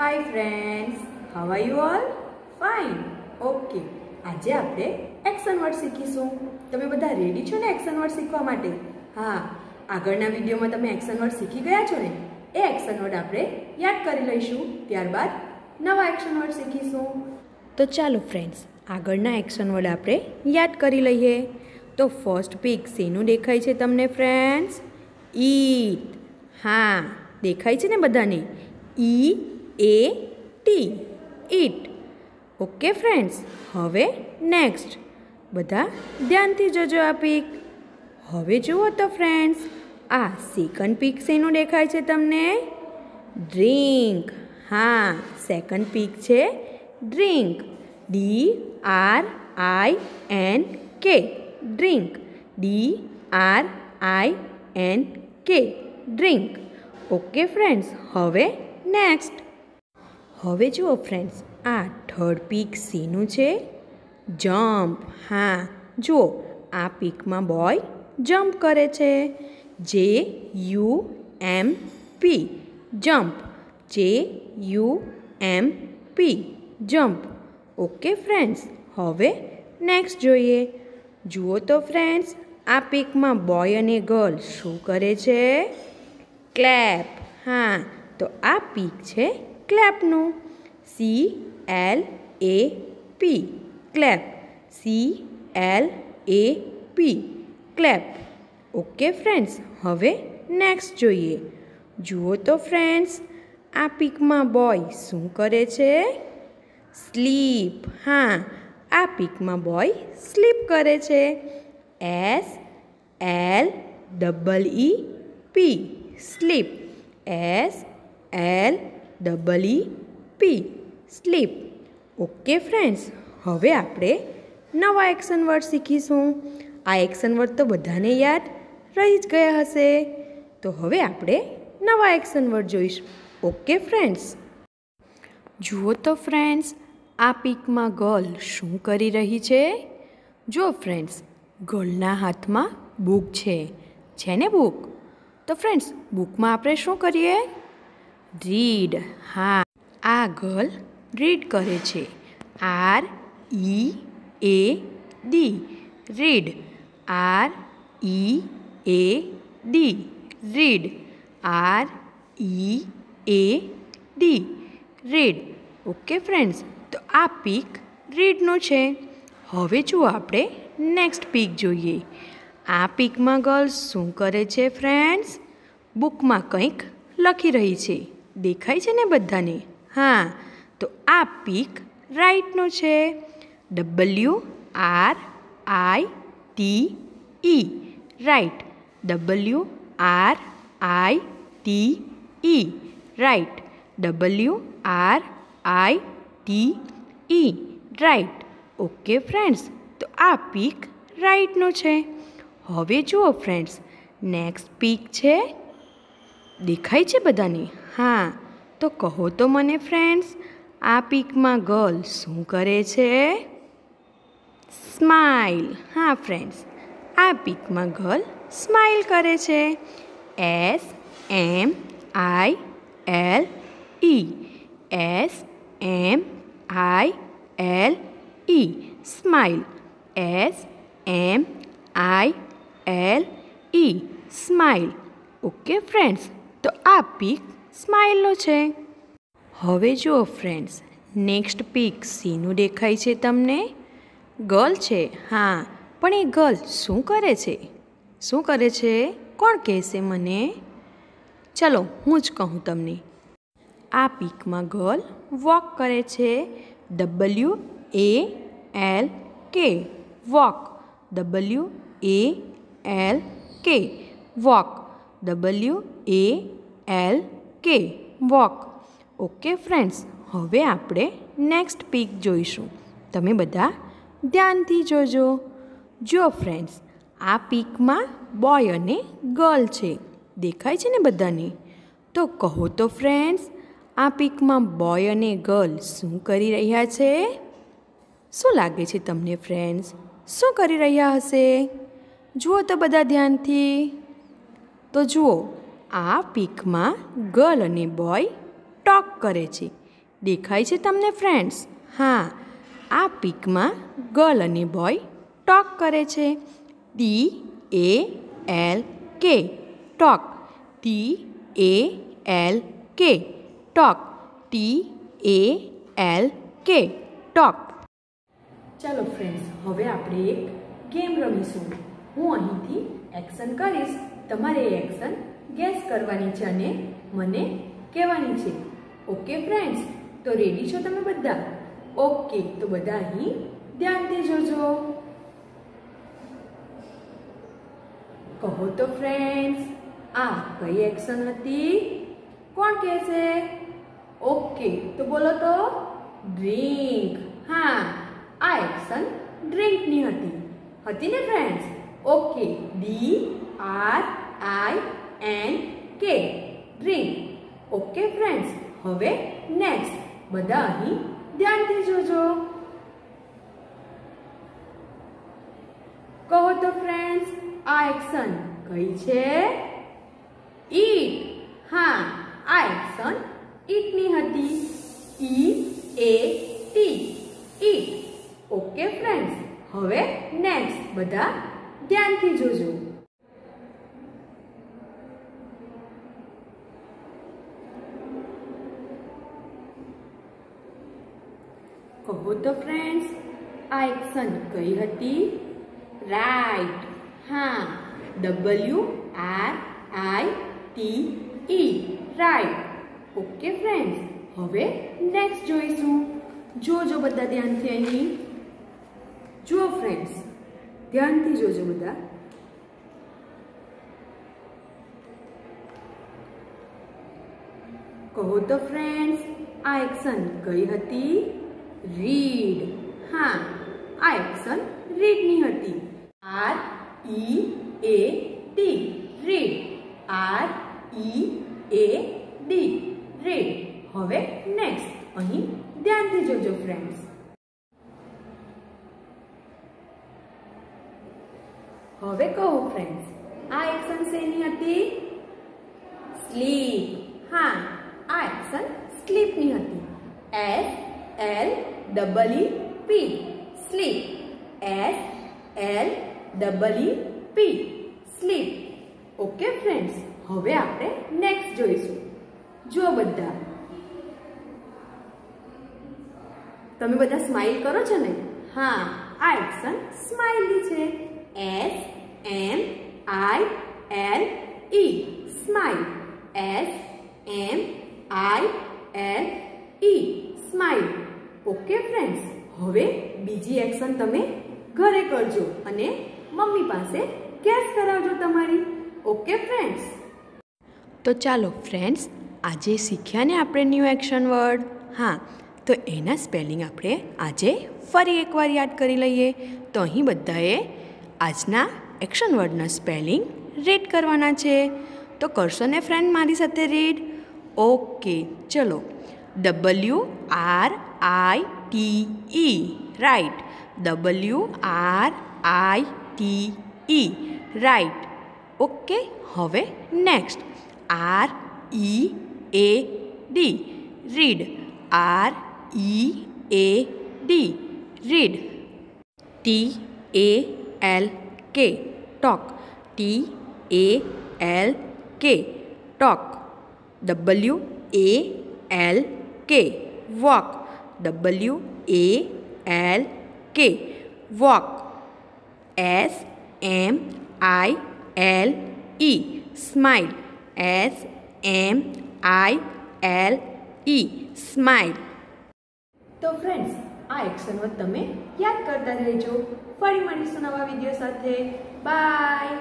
Hi friends how are you all fine okay આજે આપણે action word શીખીશું. તમે બધા રેડી છો ને એક્શન વર્ડ શીખવા માટે? હા. આગળના વિડીયોમાં તમે એક્શન વર્ડ શીખી ગયા છો ને? એ એક્શન વર્ડ આપણે યાદ કરી લઈશું. ત્યારબાદ નવા એક્શન વર્ડ શીખીશું. તો ચાલો ફ્રેન્ડ્સ આગળના એક્શન વર્ડ આપણે યાદ કરી લઈએ. તો ફર્સ્ટ પિક શેનું દેખાય છે તમને ફ્રેન્ડ્સ ઈટ હા. દેખાય છે ને બધાને? E A T eat okay friends હવે નેક્સ્ટ બધા ધ્યાનથી જોજો આ પીક હવે જુઓ તો ફ્રેન્ડ્સ આ સેકન્ડ પીક શેનું દેખાય છે તમને? ડ્રિંક હા સેકન્ડ પીક છે drink D R I N K drink D R I N K drink okay friends હવે નેક્સ્ટ હવે જુઓ ફ્રેન્ડ્સ આ થર્ડ પીક સીનું છે. જમ્પ હા, જુઓ, આ પીકમાં બોય જમ્પ કરે છે. J U M P jump J U M P jump okay friends હવે નેક્સ્ટ જોઈએ. જુઓ તો ફ્રેન્ડ્સ આ પીકમાં બોય અને ગર્લ શું કરે છે? ક્લેપ હા, તો આ પીક છે ક્લેપનું C L A P clap C L A P clap okay friends હવે નેક્સ્ટ જોઈએ. જુઓ તો ફ્રેન્ડ્સ આ પીકમાં બોય શું કરે છે? સ્લીપ હા, આ પીકમાં બોય સ્લીપ કરે છે. S L double E P sleep S L double E P. Sleep. Okay friends, હવે આપણે નવા એક્શન વર્ડ શીખીશું. આ એક્શન વર્ડ તો બધાને યાદ રહી જ ગયા હશે. તો હવે આપણે નવા એક્શન વર્ડ જોઈશું. Okay friends? જુઓ તો ફ્રેન્ડ્સ, આ પીકમાં ગર્લ શું કરી રહી છે? જો ફ્રેન્ડ્સ, ગર્લના હાથમાં બુક છે. છે ને બુક? તો ફ્રેન્ડ્સ, બુકમાં આપણે શું કરીએ? રીડ હા આ ગર્લ રીડ કરે છે R E A D read R E A D read R E A D read okay friends તો આ પીક રીડનું છે હવે જુઓ આપણે નેક્સ્ટ પીક જોઈએ આ પીકમાં ગર્લ્સ શું કરે છે ફ્રેન્ડ્સ બુકમાં કંઈક લખી રહી છે દેખાય છે ને બધાને? હા, તો આ પીક રાઇટનો છે. W R I T E. Write. W R I T E. Write. W R I T E. Write. Okay friends, તો આ પીક રાઇટનો છે. હવે જુઓ ફ્રેન્ડ્સ, નેક્સ્ટ પીક છે દેખાય છે બધાને? હા, તો કહો તો મને ફ્રેન્ડ્સ આ પીકમાં ગર્લ શું કરે છે? સ્માઇલ હા ફ્રેન્ડ્સ આ પીકમાં ગર્લ સ્માઇલ કરે છે. S M I L E S M I L E smile S M I L E smile okay friends તો આ પીક સ્માઇલનો છે. હવે જુઓ ફ્રેન્ડ્સ, નેક્સ્ટ પીક સીનું દેખાય છે તમને? ગર્લ છે, હા, પણ એ ગર્લ શું કરે છે? શું કરે છે? કોણ કહેશે મને? ચલો, હું જ કહું તમને. આ પીકમાં ગર્લ વોક કરે છે. W A L K, walk. W A L K, walk. W A L K walk okay friends હવે આપણે નેક્સ્ટ પીક જોઈશું. તમે બધા ધ્યાનથી જોજો. જો ફ્રેન્ડ્સ આ પીકમાં બોય અને ગર્લ છે. દેખાય છે ને બધાને? તો કહો તો ફ્રેન્ડ્સ આ પીકમાં બોય અને ગર્લ શું કરી રહ્યા છે? શું લાગે છે તમને ફ્રેન્ડ્સ શું કરી રહ્યા હશે? જુઓ તો બધા ધ્યાનથી. તો જુઓ, આ પીકમાં ગર્લ અને બોય ટોક કરે છે. દેખાય છે તમને, ફ્રેન્ડ્સ? હા, આ પિકમાં ગર્લ અને બોય ટોક કરે છે. T A L K talk. T A L K talk. T A L K talk. ચાલો, ફ્રેન્ડ્સ, હવે આપણે એક ગેમ રમીશું. હું અહીંથી એક્શન કરીશ. તમારે એક્શન ગેસ કરવાની છે અને મને કહેવાની છે. ઓકે ફ્રેન્ડ્સ તો રેડી છો તમે બધા? ઓકે તો બધા અહીં ધ્યાનથી જોજો. કહો તો ફ્રેન્ડ્સ આ કઈ એક્શન હતી? કોણ કહેશે? ઓકે તો બોલો તો ડ્રિંક હા, આ એક્શન ડ્રિંકની હતી. હતી ને friends okay D R I N K drink okay friends હવે નેક્સ્ટ બધા અહીં ધ્યાનથી જોજો. કહો તો ફ્રેન્ડ્સ આ એક્શન કઈ છે? ઈટ હા, આ એક્શન ઈટની હતી. E A T eat okay friends હવે નેક્સ્ટ બધા ધ્યાનથી જોજો. કહો તો ફ્રેન્ડ્સ આ એક્શન કઈ હતી? રાઈટ હા. W R I T E write okay friends હવે નેક્સ્ટ જોઈશું. જોજો બધા ધ્યાનથી અહીં. જુઓ ફ્રેન્ડ્સ ધ્યાનથી જોજો બધા. કહો તો ફ્રેન્ડ્સ આ એક્શન કઈ હતી? રીડ હા આ એક્શન રીડની હતી R E A D read R E A D read હવે નેક્સ્ટ અહીં ધ્યાનથી જોજો ફ્રેન્ડ્સ હવે કહો ફ્રેન્ડ્સ આ એક્શન શેની હતી સ્લીપ હા આ એક્શન સ્લીપની હતી S L double E P sleep S L double E P sleep okay friends હવે આપણે નેક્સ્ટ જોઈશું. જો બધા. તમે બધા સ્માઇલ કરો છો ને? હા, આ એક્શન સ્માઇલની છે. S M I L E smile S M I L E smile okay friends, હવે બીજી એક્શન તમે ઘરે કરજો અને મમ્મી પાસે ગેસ કરાવજો તમારી. Okay friends? તો ચાલો ફ્રેન્ડ્સ, આજે શીખ્યા ને આપણે ન્યૂ એક્શન વર્ડ? હા, તો એના સ્પેલિંગ આપણે આજે ફરી એકવાર યાદ કરી લઈએ. તો અહીં બધાએ આજના એક્શન વર્ડના સ્પેલિંગ રીડ કરવાના છે. તો કરશો ને ફ્રેન્ડ મારી સાથે રીડ? ઓકે, ચલો. W R I T E write W R I T E write okay હવે next R E A D read R E A D read T A L K talk T A L K talk W A L K walk W A L K walk S M I L E smile S M I L E smile તો friends આ action word તમે યાદ કરતા રહેજો. ફરી મળીશું નવા video સાથે. બાય